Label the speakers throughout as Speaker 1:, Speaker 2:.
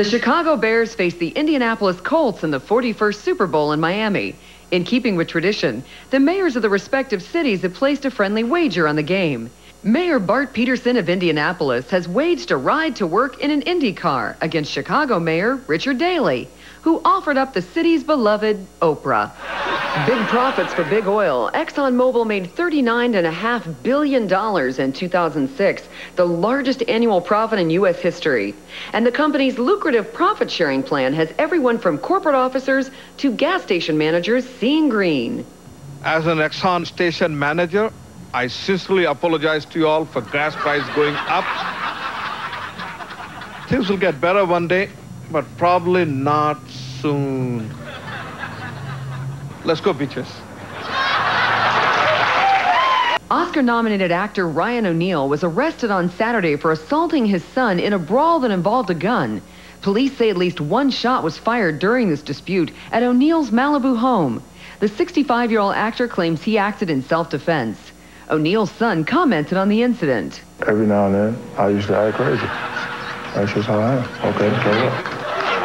Speaker 1: The Chicago Bears face the Indianapolis Colts in the 41st Super Bowl in Miami. In keeping with tradition, the mayors of the respective cities have placed a friendly wager on the game. Mayor Bart Peterson of Indianapolis has waged a ride to work in an Indy car against Chicago Mayor Richard Daley, who offered up the city's beloved Oprah. Big profits for big oil. ExxonMobil made $39.5 billion in 2006, the largest annual profit in U.S. history. And the company's lucrative profit sharing plan has everyone from corporate officers to gas station managers seeing green.
Speaker 2: As an Exxon station manager, I sincerely apologize to you all for gas price going up. Things will get better one day, but probably not soon. Let's go, beaches.
Speaker 1: Oscar nominated actor Ryan O'Neal was arrested on Saturday for assaulting his son in a brawl that involved a gun. Police say at least one shot was fired during this dispute at O'Neal's Malibu home. The 65 year old actor claims he acted in self defense. O'Neal's son commented on the incident.
Speaker 3: Every now and then, I used to act crazy. That's just how I am. Okay, so what?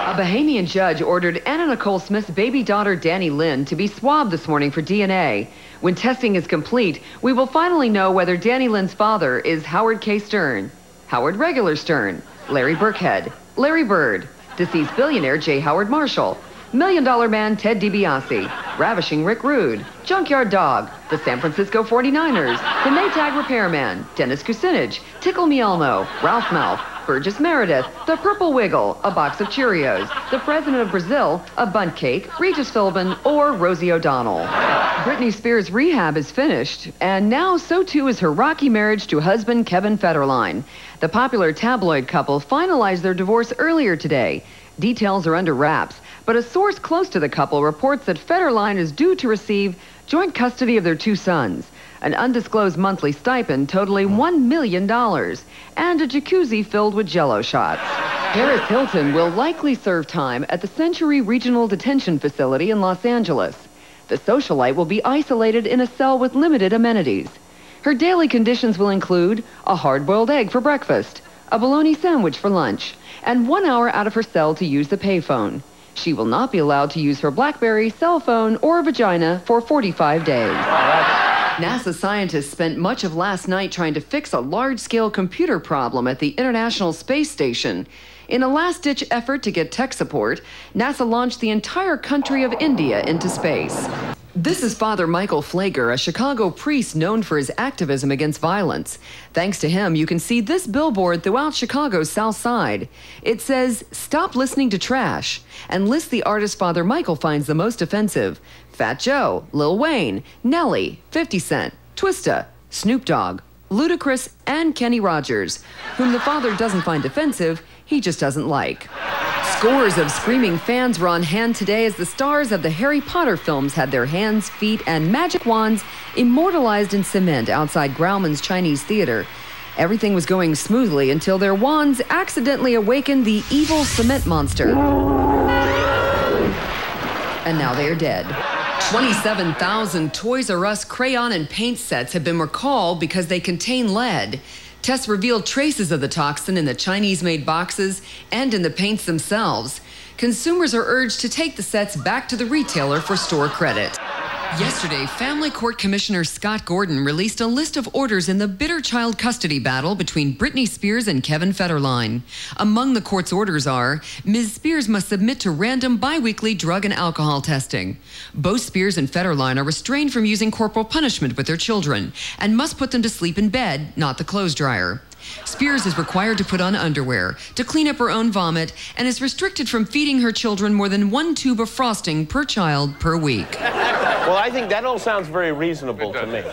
Speaker 1: A Bahamian judge ordered Nicole Smith's baby daughter, Dannielynn, to be swabbed this morning for DNA. When testing is complete, we will finally know whether Dannielynn's father is Howard K. Stern, Howard Regular Stern, Larry Birkhead, Larry Bird, deceased billionaire J. Howard Marshall, Million Dollar Man Ted DiBiase, Ravishing Rick Rude, Junkyard Dog, the San Francisco 49ers, the Maytag Repairman, Dennis Kucinich, Tickle Me Elmo, Ralph Malph, Burgess Meredith, the Purple Wiggle, a box of Cheerios, the President of Brazil, a Bundt cake, Regis Philbin, or Rosie O'Donnell. Britney Spears' rehab is finished, and now so too is her rocky marriage to husband Kevin Federline. The popular tabloid couple finalized their divorce earlier today. Details are under wraps, but a source close to the couple reports that Federline is due to receive joint custody of their two sons, an undisclosed monthly stipend totaling hmm. $1 million, and a jacuzzi filled with jello shots. Paris Hilton will likely serve time at the Century Regional Detention Facility in Los Angeles. The socialite will be isolated in a cell with limited amenities. Her daily conditions will include a hard boiled egg for breakfast, a bologna sandwich for lunch, and one hour out of her cell to use the payphone. She will not be allowed to use her Blackberry, cell phone, or vagina for 45 days. NASA scientists spent much of last night trying to fix a large scale computer problem at the International Space Station. In a last ditch effort to get tech support, NASA launched the entire country of India into space. This is Father Michael Pfleger, a Chicago priest known for his activism against violence. Thanks to him, you can see this billboard throughout Chicago's South Side. It says, Stop listening to trash, and lists the artist Father Michael finds the most offensive Fat Joe, Lil Wayne, Nelly, 50 Cent, Twista, Snoop Dogg, Ludacris, and Kenny Rogers, whom the father doesn't find offensive, he just doesn't like. Scores of screaming fans were on hand today as the stars of the Harry Potter films had their hands, feet, and magic wands immortalized in cement outside Grauman's Chinese Theater. Everything was going smoothly until their wands accidentally awakened the evil cement monster. And now they are dead. 27,000 Toys R Us crayon and paint sets have been recalled because they contain lead. Tests revealed traces of the toxin in the Chinese made boxes and in the paints themselves. Consumers are urged to take the sets back to the retailer for store credit. Yesterday, Family Court Commissioner Scott Gordon released a list of orders in the bitter child custody battle between Britney Spears and Kevin Federline. Among the court's orders are Ms. Spears must submit to random biweekly drug and alcohol testing. Both Spears and Federline are restrained from using corporal punishment with their children and must put them to sleep in bed, not the clothes dryer. Spears is required to put on underwear, to clean up her own vomit, and is restricted from feeding her children more than one tube of frosting per child per week.
Speaker 4: Well, I think that all sounds very reasonable to me.